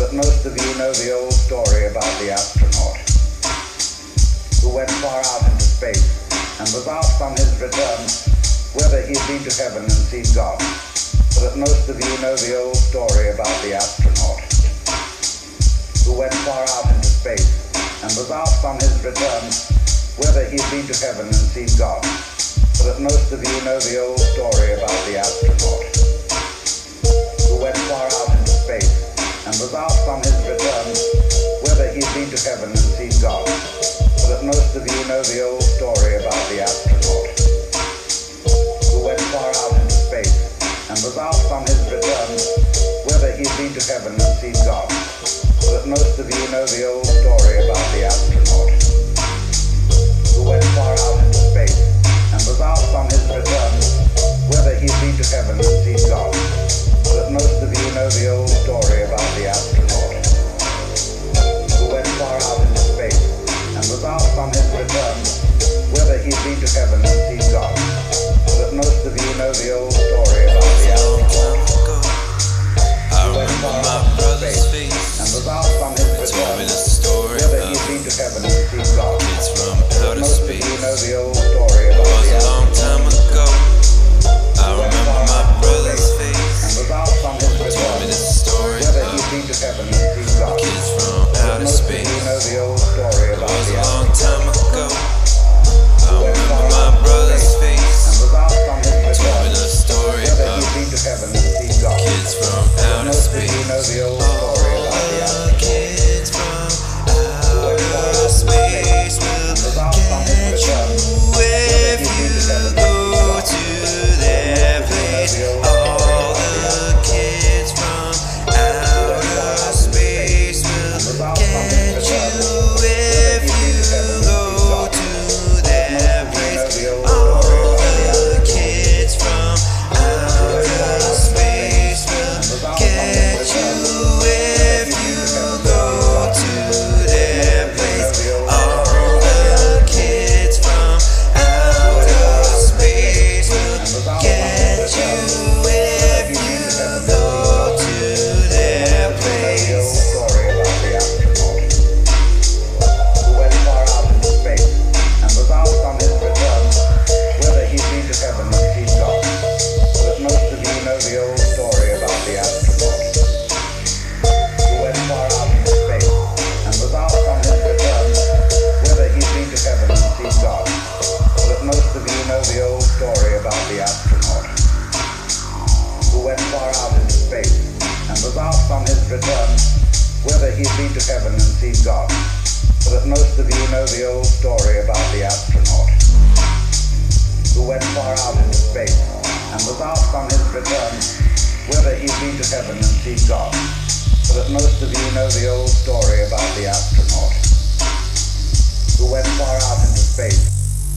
that most of you know the old story about the astronaut who went far out into space and was asked on his return whether he'd been to heaven and seen God. So that most of you know the old story about the astronaut who went far out into space and was asked on his return whether he'd been to heaven and seen God. So that most of you know the old story whether to heaven and seen God. So that most of you know the old story about the astronaut who went far out into space and was asked on his return whether he'd been to heaven and seen God. So that most of you know the old story about the astronaut most Most of and was asked on his return whether he'd been to heaven and seen God. So that most of you know the old story about the astronaut who went far out into space and was asked on his return whether he'd been to heaven and seen God. So that most of you know the old story about the astronaut who went far out into space